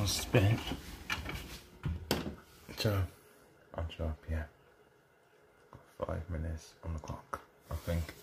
on spin. So, I'm sharp, yeah. Got five minutes on the clock, I think.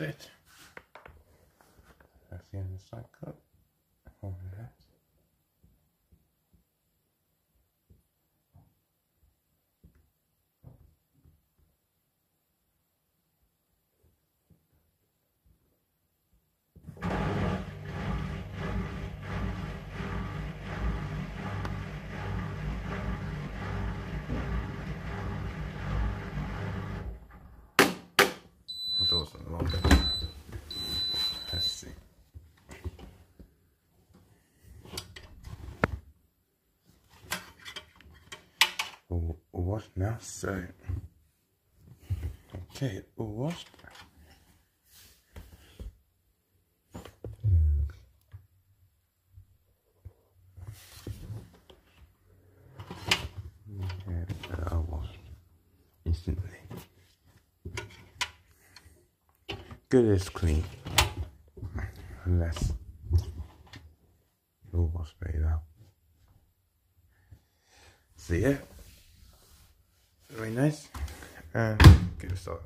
It. That's the end of the side cut. On that. It. Let's see. Oh, what now? So, okay, what? Instantly. Good as clean. Unless your wash made out. So yeah, very nice. And give it a start.